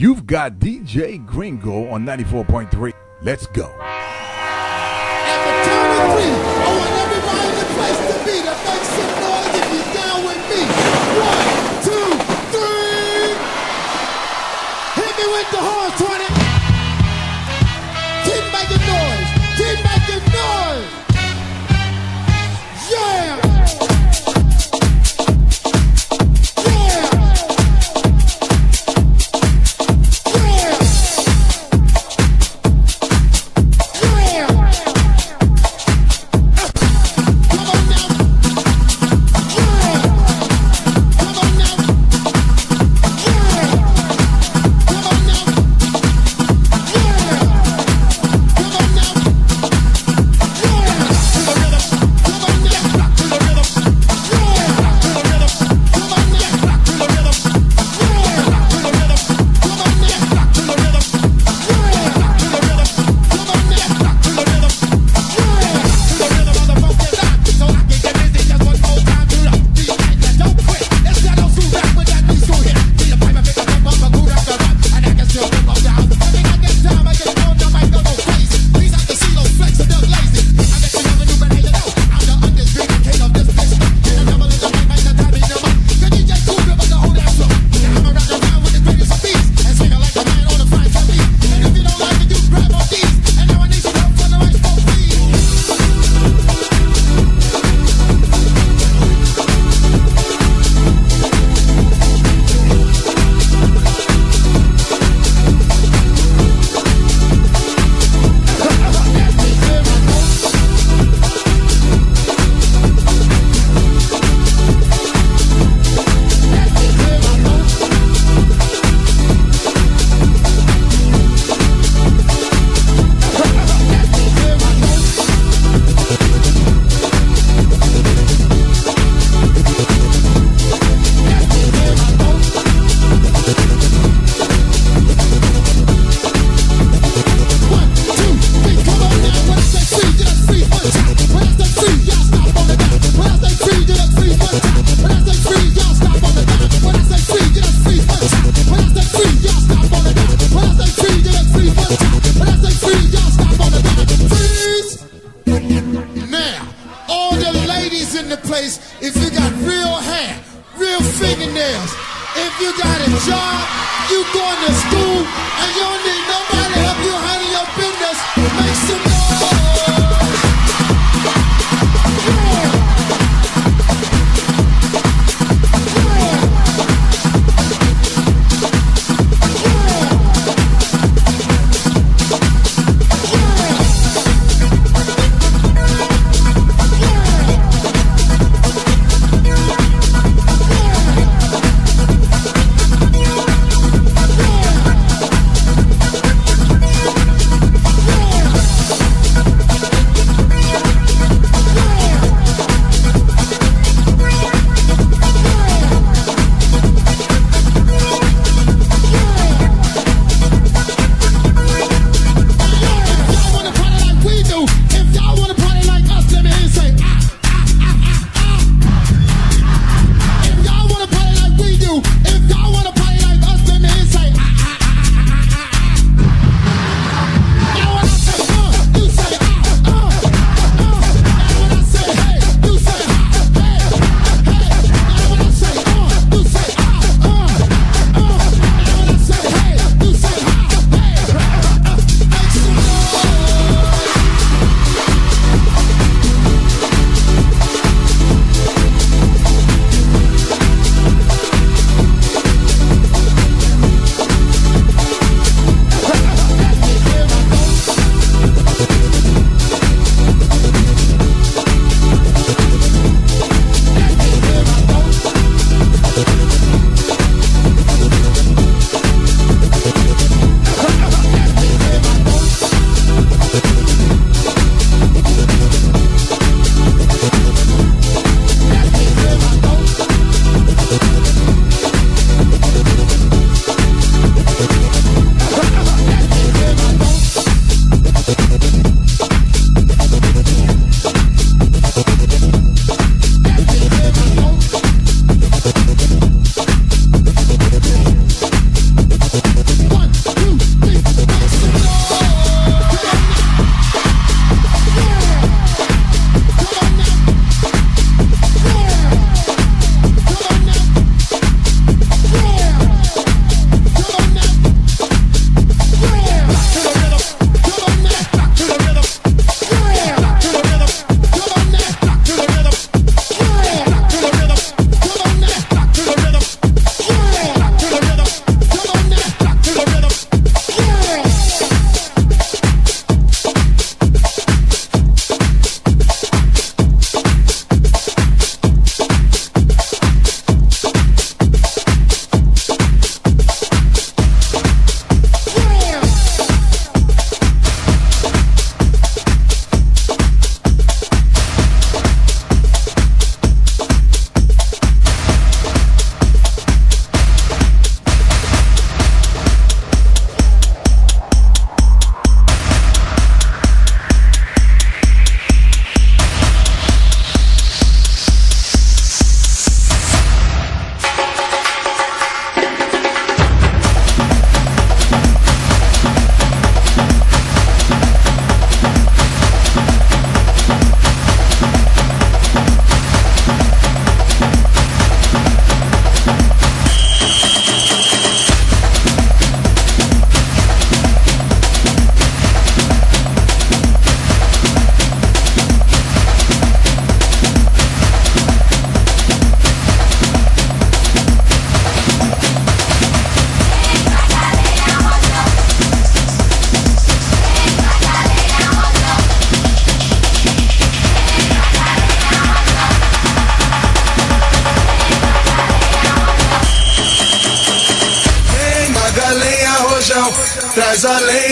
You've got DJ Gringo on 94.3. Let's go. in the place if you got real hair, real fingernails. If you got a job, you going to school, and you don't need nobody to help you handle your business. Make some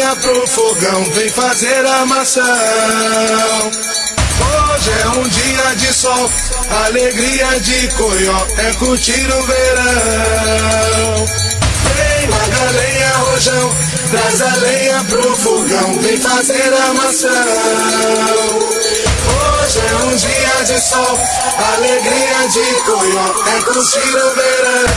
lenha pro fogão, vem fazer a maçã. Hoje é um dia de sol, alegria de coió, é curtir o verão. Vem, larga lenha, rojão, traz a lenha pro fogão, vem fazer a maçã. Hoje é um dia de sol, alegria de coió, é curtir o verão.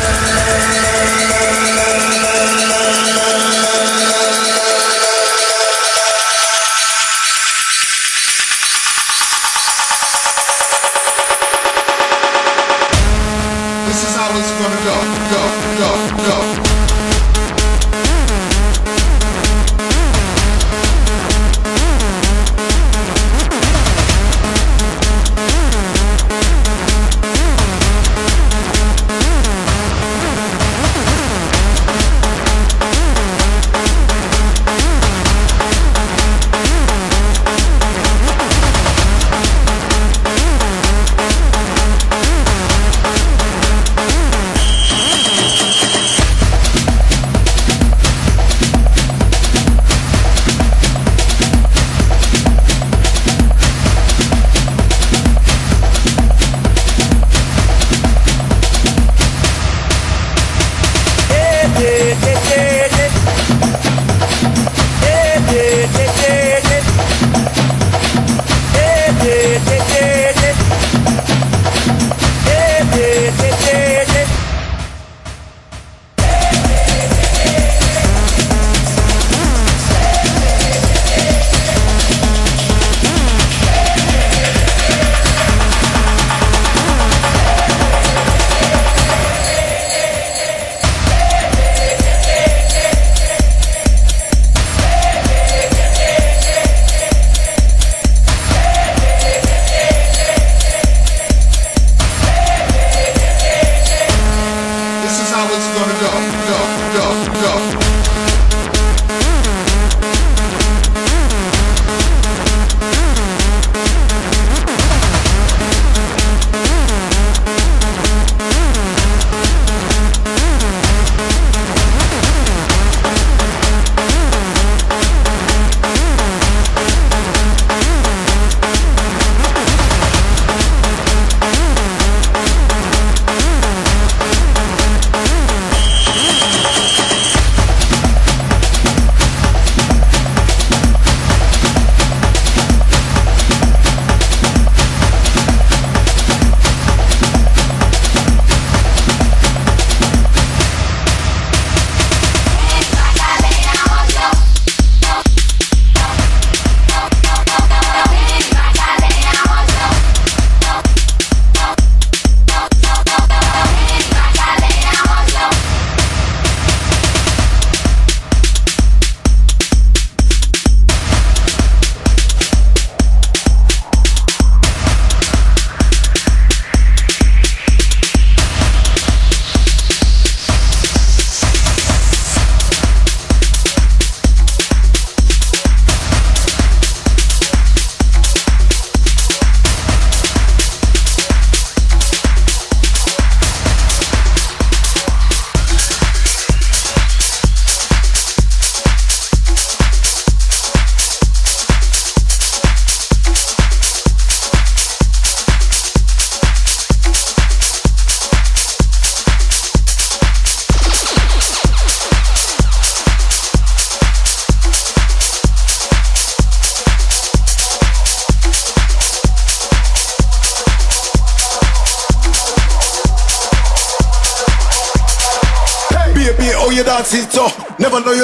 This is how it's gonna go, go, go, go.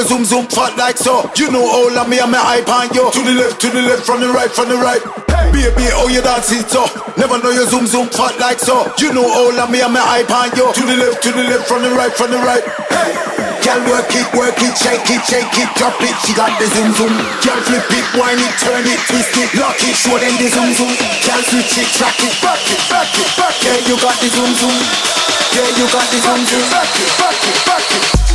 Zoom zoom fat like so. You know all of me and me hype on you. To the left, to the left, from the right, from the right. Baby, how you dance it so? Never know you zoom zoom fat like so. You know all of me and me hype on you. To the left, to the left, from the right, from the right. Girl, work it, work it, shake it, shake it, drop it. She got the zoom zoom. Girl, flip it, wind it, turn it, twist it, lock it, show them the zoom zoom. Girl, switch it, track it, back it, back it, back it. Yeah, you got the zoom zoom. Yeah, you got the zoom zoom. Back it, back it, back it.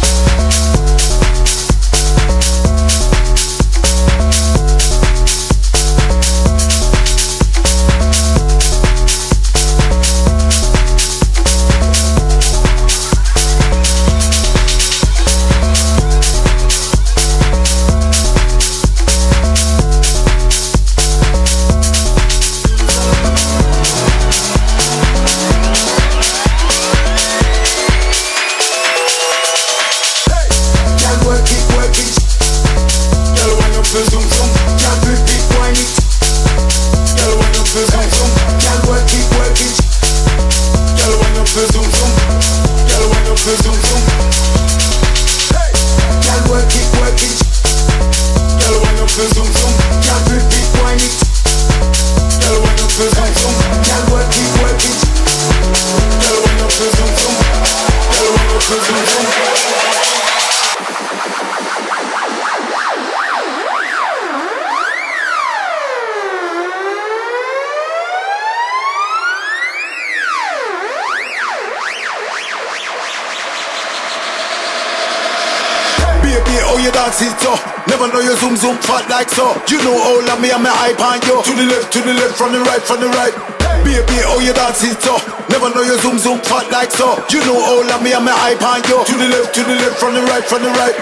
Me hype on you. To the left, to the left, from the right, from the right. Baby, oh you dance it so. Never know you zoom zoom fat like so. You know all of me and my hype on you. To the left, to the left, from the right, from the right.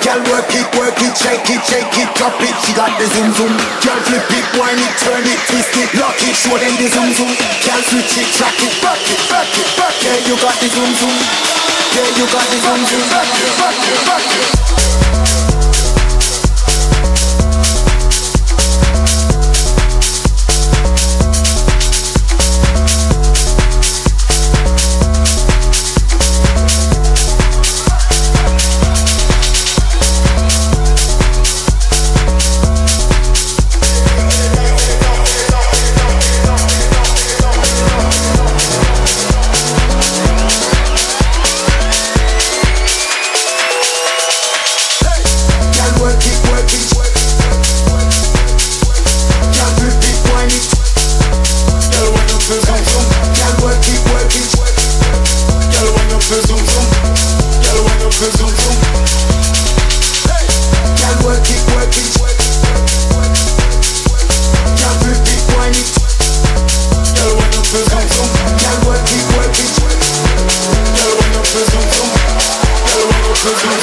Girl work it, work it, shake it, shake it, drop it. She got the zoom zoom. Girl flip it, wind it, turn it, twist it, lock it. Show them the zoom zoom. Girl switch it, track it, back it, back it, back it. Yeah, you got the zoom zoom. Yeah, you got the zoom zoom. Back it, back it, back it Girl, wind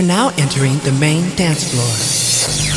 You're now entering the main dance floor.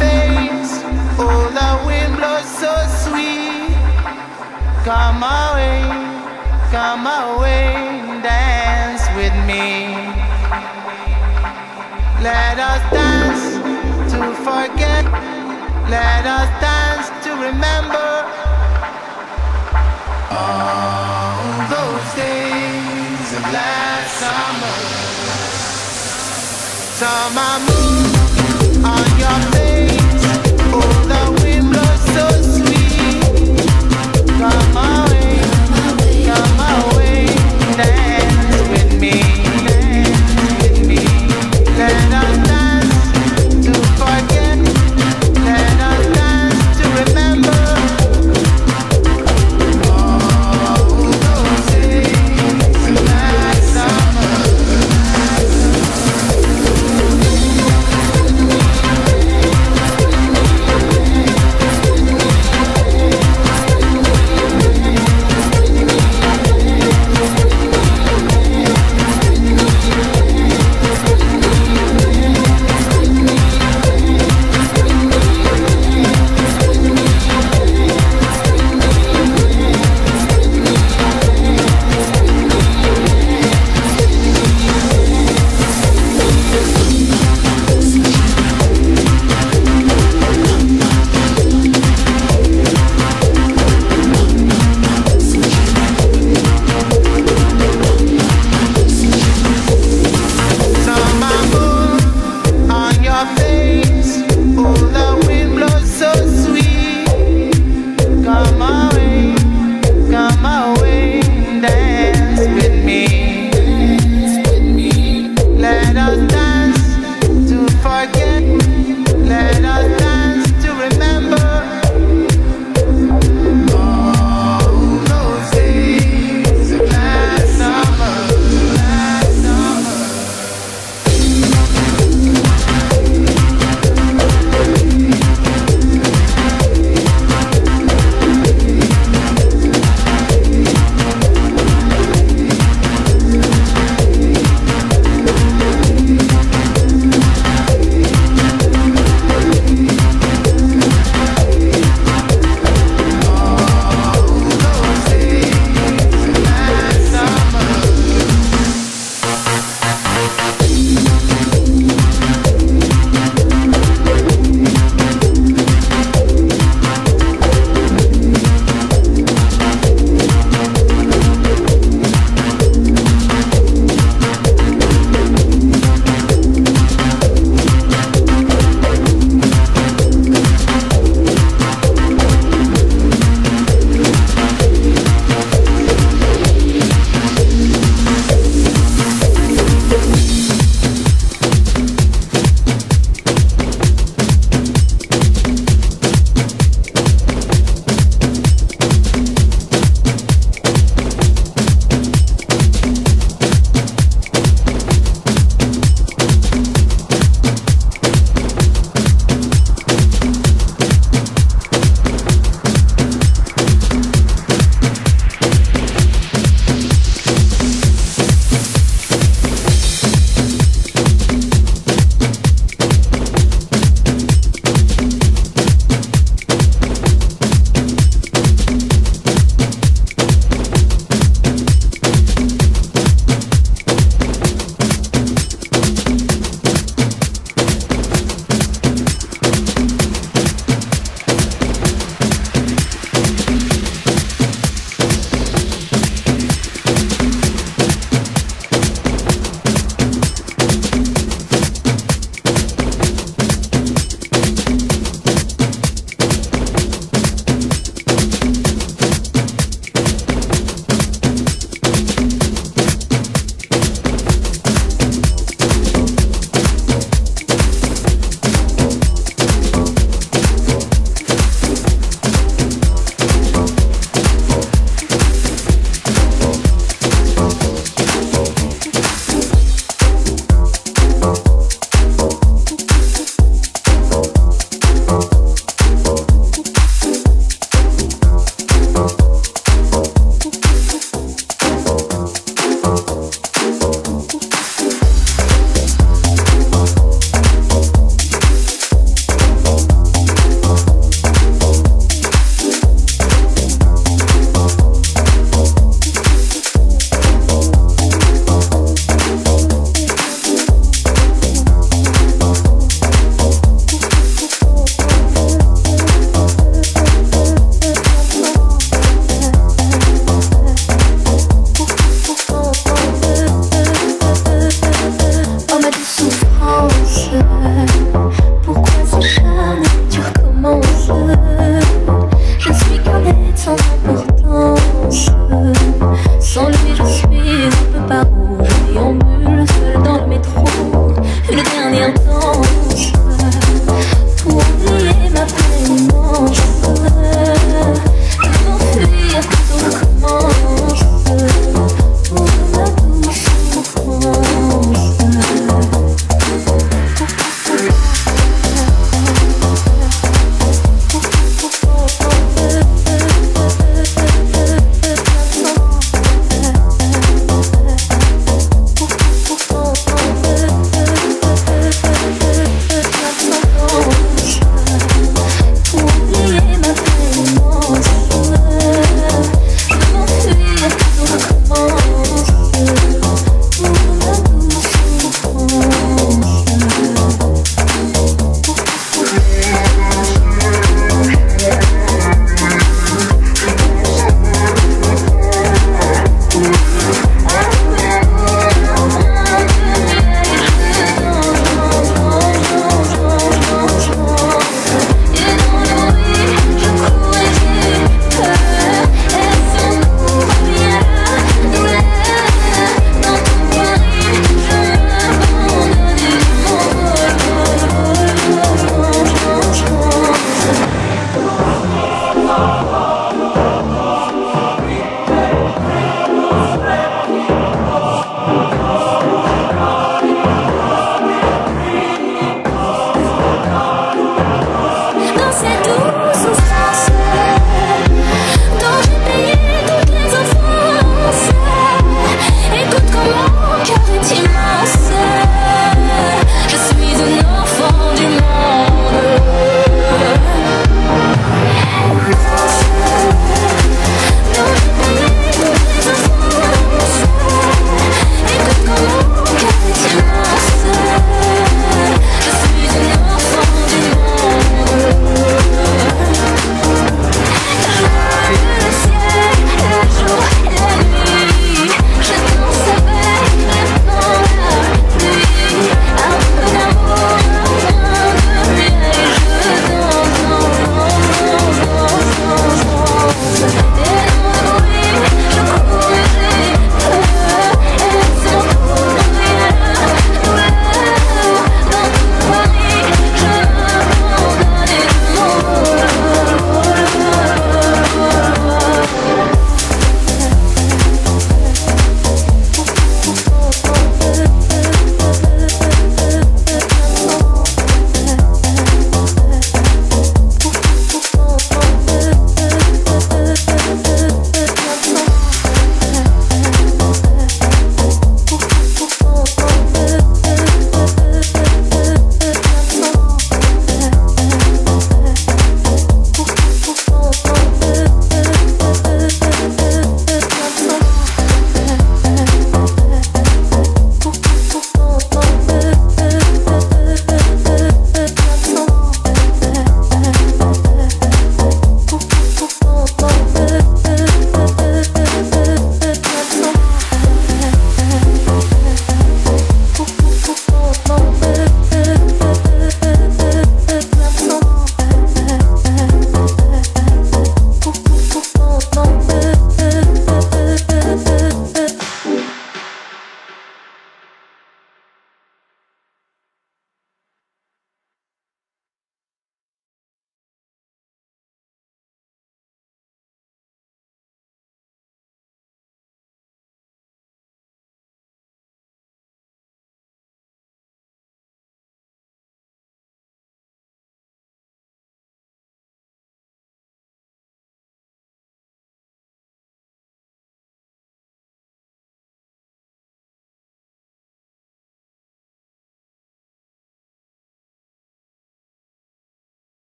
Face. Oh, the wind blows so sweet. Come away, come away, dance with me. Let us dance to forget. Let us dance to remember all those days of last summer. Summer moon on your